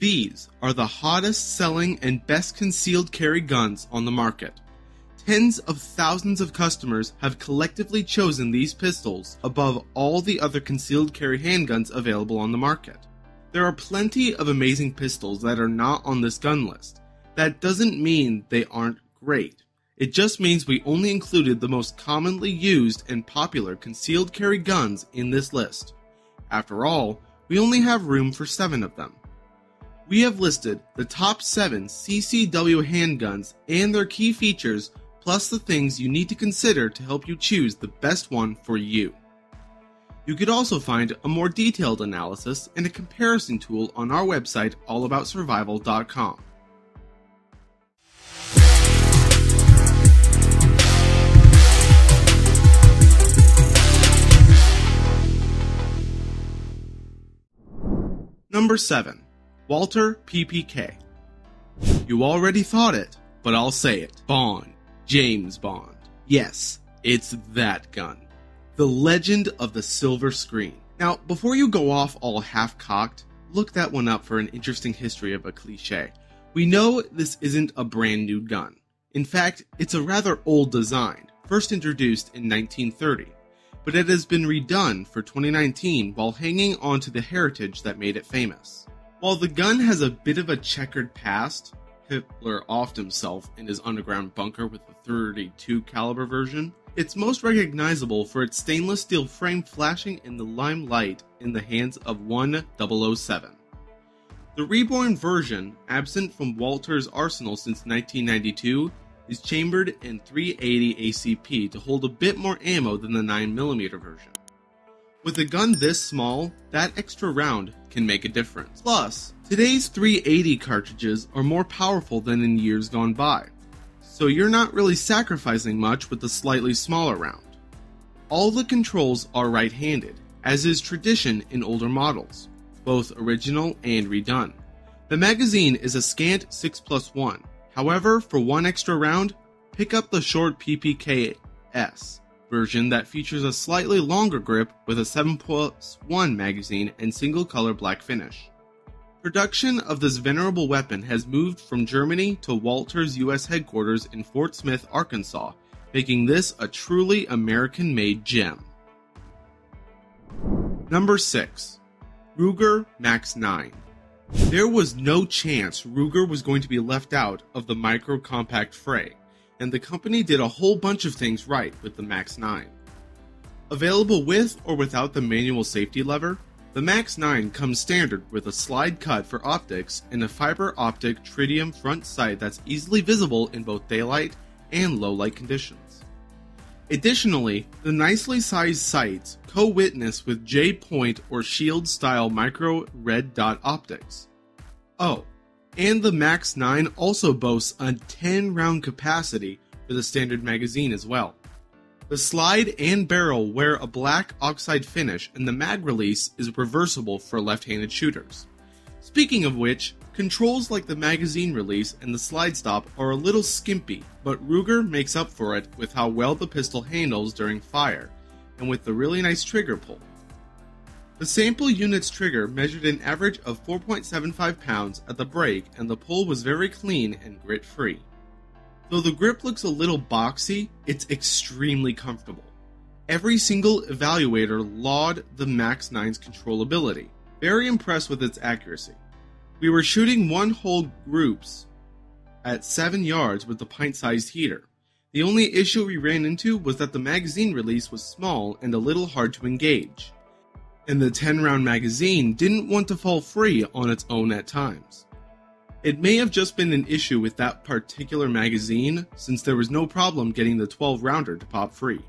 These are the hottest selling and best concealed carry guns on the market. Tens of thousands of customers have collectively chosen these pistols above all the other concealed carry handguns available on the market. There are plenty of amazing pistols that are not on this gun list. That doesn't mean they aren't great. It just means we only included the most commonly used and popular concealed carry guns in this list. After all, we only have room for seven of them. We have listed the top seven CCW handguns and their key features, plus the things you need to consider to help you choose the best one for you. You could also find a more detailed analysis and a comparison tool on our website allaboutsurvival.com. Number 7. Walther PPK. You already thought it, but I'll say it. Bond. James Bond. Yes, it's that gun. The Legend of the Silver Screen. Now, before you go off all half cocked, look that one up for an interesting history of a cliche. We know this isn't a brand new gun. In fact, it's a rather old design, first introduced in 1930 but it has been redone for 2019 while hanging on to the heritage that made it famous. While the gun has a bit of a checkered past, Hitler offed himself in his underground bunker with the 32 caliber version, it's most recognizable for its stainless steel frame flashing in the limelight in the hands of one 007. The reborn version, absent from Walther's arsenal since 1992, is chambered in 380 ACP to hold a bit more ammo than the 9mm version. With a gun this small, that extra round can make a difference. Plus, today's 380 cartridges are more powerful than in years gone by, so you're not really sacrificing much with the slightly smaller round. All the controls are right handed, as is tradition in older models, both original and redone. The magazine is a scant 6 plus 1, However, for one extra round, pick up the short PPKS version that features a slightly longer grip with a 7 plus 1 magazine and single color black finish. Production of this venerable weapon has moved from Germany to Walther's US headquarters in Fort Smith, Arkansas, making this a truly American made gem. Number 6 Ruger Max 9 there was no chance Ruger was going to be left out of the micro compact fray, and the company did a whole bunch of things right with the Max 9. Available with or without the manual safety lever, the Max 9 comes standard with a slide cut for optics and a fiber optic tritium front sight that's easily visible in both daylight and low light conditions. Additionally, the nicely sized sights co-witness with JPoint or shield style micro red dot optics. Oh, and the Max 9 also boasts a 10 round capacity for the standard magazine as well. The slide and barrel wear a black oxide finish and the mag release is reversible for left-handed shooters. Speaking of which, Controls like the magazine release and the slide stop are a little skimpy, but Ruger makes up for it with how well the pistol handles during fire, and with the really nice trigger pull. The sample unit's trigger measured an average of 4.75 pounds at the break, and the pull was very clean and grit free. Though the grip looks a little boxy, it's extremely comfortable. Every single evaluator laud the Max 9's controllability, very impressed with its accuracy. We were shooting one hole groups at 7 yards with the pint sized heater. The only issue we ran into was that the magazine release was small and a little hard to engage. And the 10 round magazine didn't want to fall free on its own at times. It may have just been an issue with that particular magazine, since there was no problem getting the 12 rounder to pop free.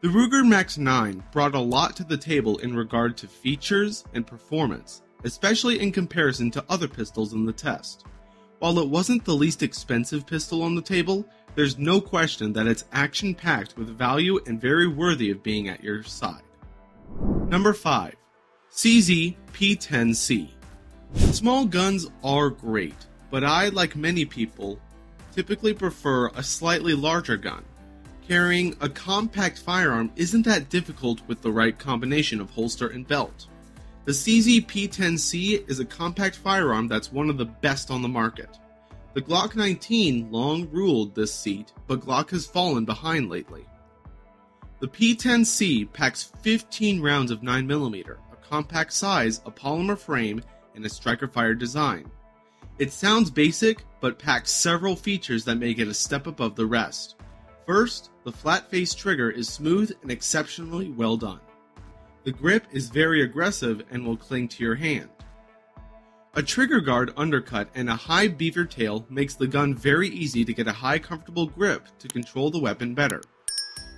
The Ruger Max 9 brought a lot to the table in regard to features and performance, especially in comparison to other pistols in the test. While it wasn't the least expensive pistol on the table, there's no question that it's action packed with value and very worthy of being at your side. Number 5 CZ P10C. Small guns are great, but I, like many people, typically prefer a slightly larger gun. Carrying a compact firearm isn't that difficult with the right combination of holster and belt. The CZ P10C is a compact firearm that's one of the best on the market. The Glock 19 long ruled this seat, but Glock has fallen behind lately. The P10C packs 15 rounds of 9mm, a compact size, a polymer frame, and a striker fire design. It sounds basic, but packs several features that make it a step above the rest. First, the flat face trigger is smooth and exceptionally well done. The grip is very aggressive and will cling to your hand. A trigger guard undercut and a high beaver tail makes the gun very easy to get a high comfortable grip to control the weapon better.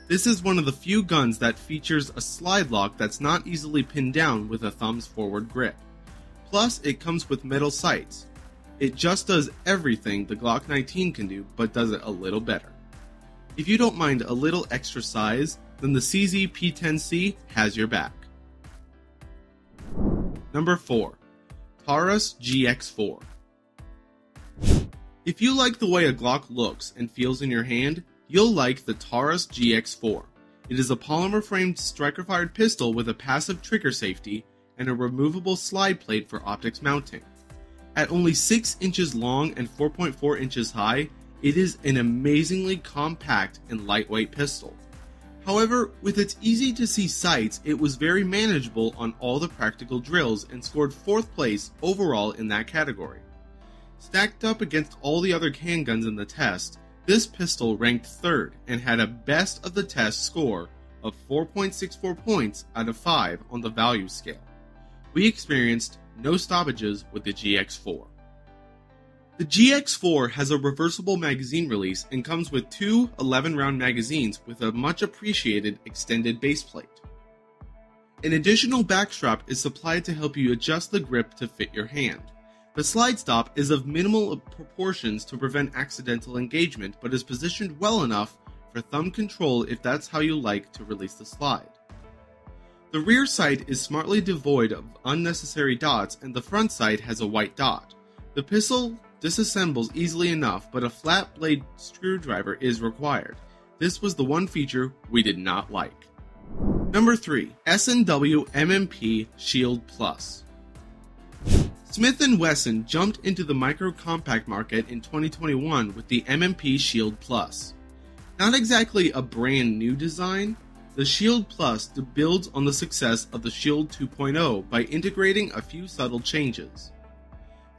This is one of the few guns that features a slide lock that's not easily pinned down with a thumb's forward grip. Plus, it comes with metal sights. It just does everything the Glock 19 can do, but does it a little better. If you don't mind a little extra size, then the CZ P10C has your back. Number 4. Taurus GX4 If you like the way a Glock looks and feels in your hand, you'll like the Taurus GX4. It is a polymer framed striker fired pistol with a passive trigger safety and a removable slide plate for optics mounting. At only 6 inches long and 4.4 inches high, it is an amazingly compact and lightweight pistol. However, with its easy to see sights, it was very manageable on all the practical drills and scored 4th place overall in that category. Stacked up against all the other handguns in the test, this pistol ranked 3rd and had a best of the test score of 4.64 points out of 5 on the value scale. We experienced no stoppages with the GX4. The GX4 has a reversible magazine release and comes with two 11 round magazines with a much appreciated extended base plate. An additional backstrap is supplied to help you adjust the grip to fit your hand. The slide stop is of minimal proportions to prevent accidental engagement but is positioned well enough for thumb control if that's how you like to release the slide. The rear sight is smartly devoid of unnecessary dots and the front sight has a white dot. The pistol disassembles easily enough, but a flat blade screwdriver is required. This was the one feature we did not like. Number 3. S&W M&P Shield Plus. Smith & Wesson jumped into the micro compact market in 2021 with the M&P Shield Plus. Not exactly a brand new design, the Shield Plus builds on the success of the Shield 2.0 by integrating a few subtle changes.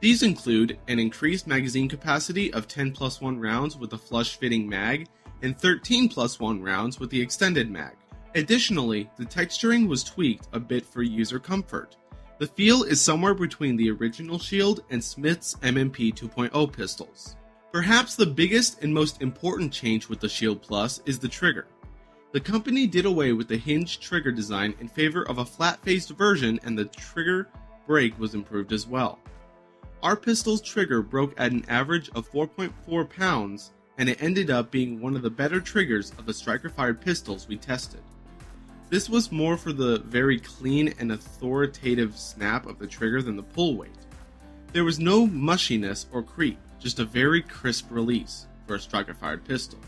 These include an increased magazine capacity of 10 plus 1 rounds with a flush fitting mag and 13 plus 1 rounds with the extended mag. Additionally, the texturing was tweaked a bit for user comfort. The feel is somewhere between the original Shield and Smith's M&P 2.0 pistols. Perhaps the biggest and most important change with the Shield Plus is the trigger. The company did away with the hinged trigger design in favor of a flat faced version, and the trigger break was improved as well. Our pistol's trigger broke at an average of 4.4 pounds, and it ended up being one of the better triggers of the striker fired pistols we tested. This was more for the very clean and authoritative snap of the trigger than the pull weight. There was no mushiness or creep, just a very crisp release for a striker fired pistol.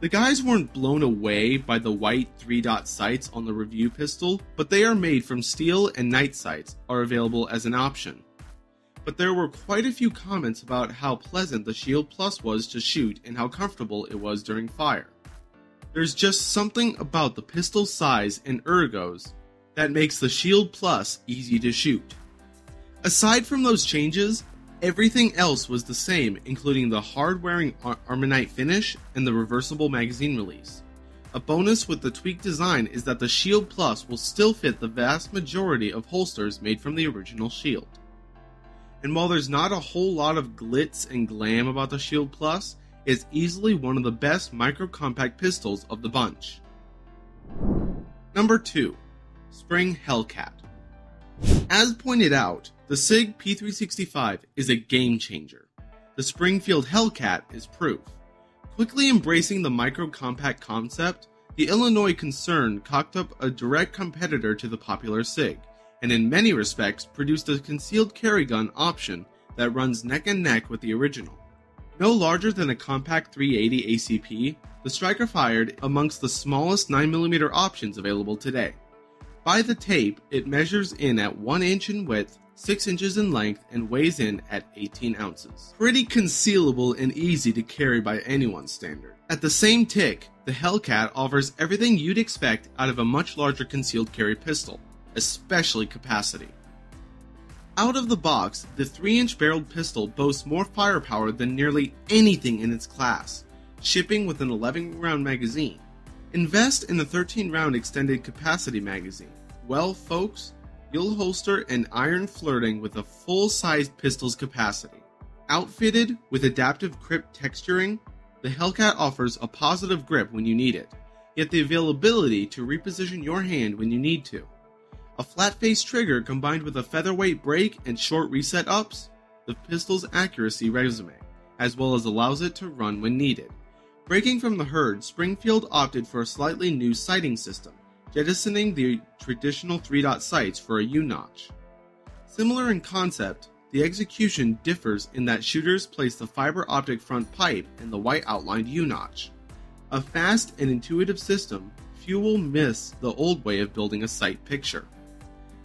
The guys weren't blown away by the white 3 dot sights on the review pistol, but they are made from steel and night sights are available as an option but there were quite a few comments about how pleasant the Shield Plus was to shoot and how comfortable it was during fire. There's just something about the pistol size and ergos that makes the Shield Plus easy to shoot. Aside from those changes, everything else was the same, including the hard wearing Ar- Armornite finish and the reversible magazine release. A bonus with the tweaked design is that the Shield Plus will still fit the vast majority of holsters made from the original Shield. And while there's not a whole lot of glitz and glam about the Shield Plus, it's easily one of the best micro compact pistols of the bunch. Number 2. Spring Hellcat. As pointed out, the SIG P365 is a game changer. The Springfield Hellcat is proof. Quickly embracing the micro compact concept, the Illinois concern cocked up a direct competitor to the popular SIG, and in many respects produced a concealed carry gun option that runs neck and neck with the original. No larger than a compact 380 ACP, the Striker fired amongst the smallest 9mm options available today. By the tape, it measures in at 1 inch in width, 6 inches in length, and weighs in at 18 ounces. Pretty concealable and easy to carry by anyone's standard. At the same tick, the Hellcat offers everything you'd expect out of a much larger concealed carry pistol, especially capacity. Out of the box, the 3 inch barreled pistol boasts more firepower than nearly anything in its class, shipping with an 11 round magazine. Invest in the 13 round extended capacity magazine. Well, folks, you'll holster an iron flirting with a full sized pistol's capacity. Outfitted with adaptive grip texturing, the Hellcat offers a positive grip when you need it, yet the availability to reposition your hand when you need to. A flat face trigger combined with a featherweight brake and short reset ups, the pistol's accuracy resume, as well as allows it to run when needed. Breaking from the herd, Springfield opted for a slightly new sighting system, jettisoning the traditional 3 dot sights for a U notch. Similar in concept, the execution differs in that shooters place the fiber optic front pipe in the white outlined U notch. A fast and intuitive system, few will miss the old way of building a sight picture.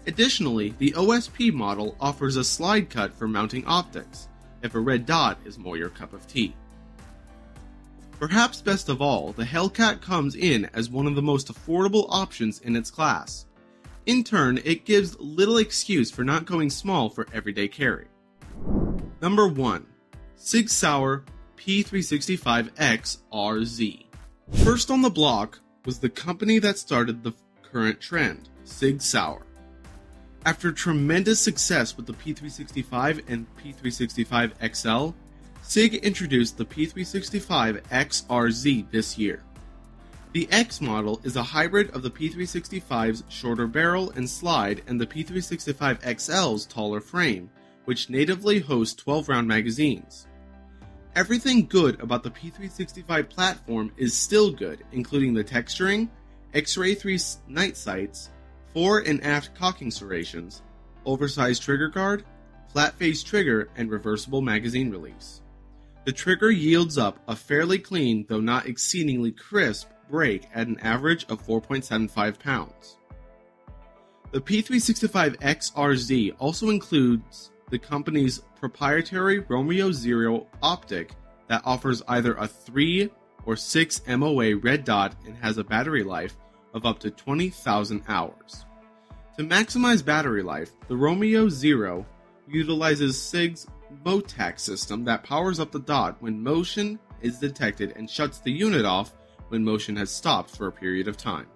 Additionally, the OSP model offers a slide cut for mounting optics, if a red dot is more your cup of tea. Perhaps best of all, the Hellcat comes in as one of the most affordable options in its class. In turn, it gives little excuse for not going small for everyday carry. Number 1. Sig Sauer P365X RZ. First on the block was the company that started the current trend, Sig Sauer. After tremendous success with the P365 and P365 XL, SIG introduced the P365 XRZ this year. The X model is a hybrid of the P365's shorter barrel and slide and the P365 XL's taller frame, which natively hosts 12 round magazines. Everything good about the P365 platform is still good, including the texturing, X Ray 3 night sights, fore and aft cocking serrations, oversized trigger guard, flat face trigger, and reversible magazine release. The trigger yields up a fairly clean, though not exceedingly crisp, break at an average of 4.75 pounds. The P365 XRZ also includes the company's proprietary Romeo Zero optic that offers either a 3 or 6 MOA red dot and has a battery life of up to 20,000 hours. To maximize battery life, the Romeo Zero utilizes SIG's MOTAC system that powers up the dot when motion is detected and shuts the unit off when motion has stopped for a period of time.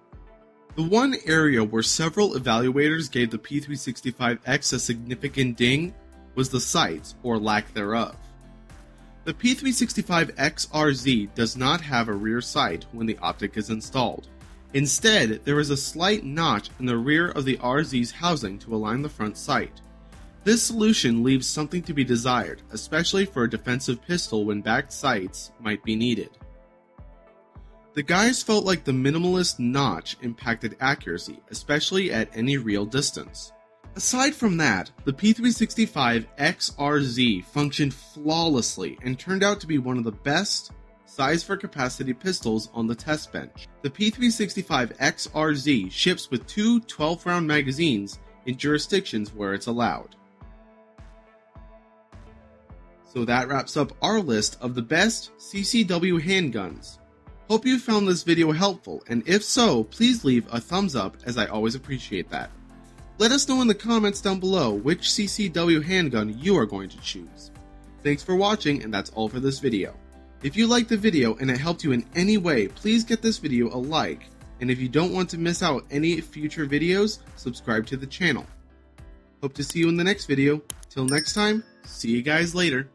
The one area where several evaluators gave the P365X a significant ding was the sights, or lack thereof. The P365XRZ does not have a rear sight when the optic is installed. Instead, there is a slight notch in the rear of the RZ's housing to align the front sight. This solution leaves something to be desired, especially for a defensive pistol when backed sights might be needed. The guys felt like the minimalist notch impacted accuracy, especially at any real distance. Aside from that, the P365 XRZ functioned flawlessly and turned out to be one of the best size for capacity pistols on the test bench. The P365 XRZ ships with two 12 round magazines in jurisdictions where it's allowed. So that wraps up our list of the best CCW handguns. Hope you found this video helpful, and if so, please leave a thumbs up as I always appreciate that. Let us know in the comments down below which CCW handgun you are going to choose. Thanks for watching, and that's all for this video. If you liked the video and it helped you in any way, please get this video a like, and if you don't want to miss out any future videos, subscribe to the channel. Hope to see you in the next video. Till next time, see you guys later.